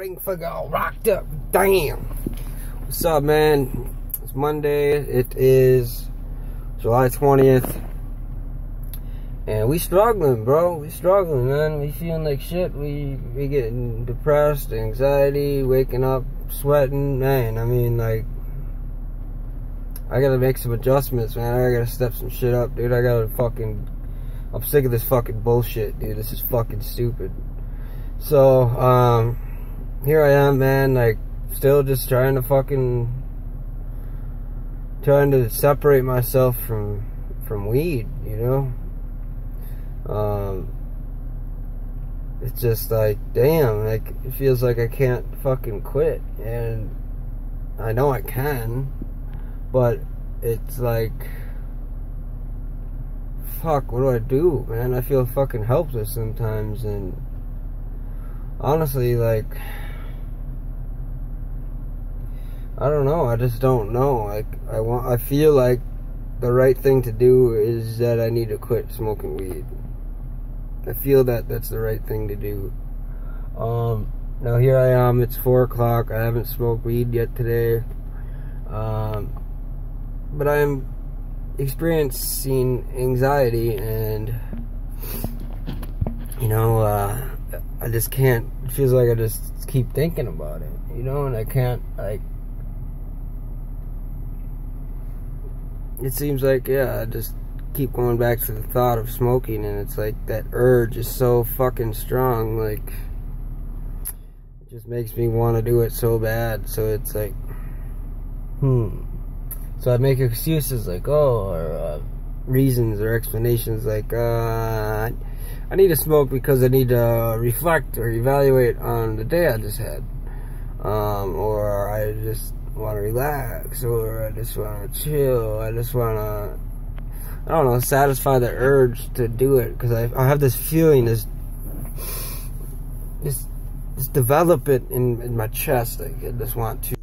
ring finger all rocked up. Damn. What's up, man? It's Monday. It is July 20th. And we struggling, bro. We struggling, man. We feeling like shit. We we getting depressed, anxiety, waking up, sweating. Man, I mean, like, I gotta make some adjustments, man. I gotta step some shit up, dude. I gotta fucking. I'm sick of this fucking bullshit, dude. This is fucking stupid. So, um, here I am, man, like, still just trying to fucking, trying to separate myself from, from weed, you know? Um, it's just like, damn, like, it feels like I can't fucking quit, and I know I can, but it's like, fuck, what do I do, man? I feel fucking helpless sometimes, and honestly, like, I don't know. I just don't know. Like, I want. I feel like the right thing to do is that I need to quit smoking weed. I feel that that's the right thing to do. Um, now here I am. It's four o'clock. I haven't smoked weed yet today. Um, but I'm experiencing anxiety and you know. Uh, I just can't. It feels like I just keep thinking about it, you know, and I can't like. It seems like yeah, I just keep going back to the thought of smoking, and it's like that urge is so fucking strong, like. It just makes me want to do it so bad, so it's like, hmm. So I make excuses like, oh, or uh, reasons or explanations like, uh I need to smoke because I need to reflect or evaluate on the day I just had. Um, or I just want to relax, or I just want to chill, I just want to, I don't know, satisfy the urge to do it because I, I have this feeling, this, this, this develop it in, in my chest. Like I just want to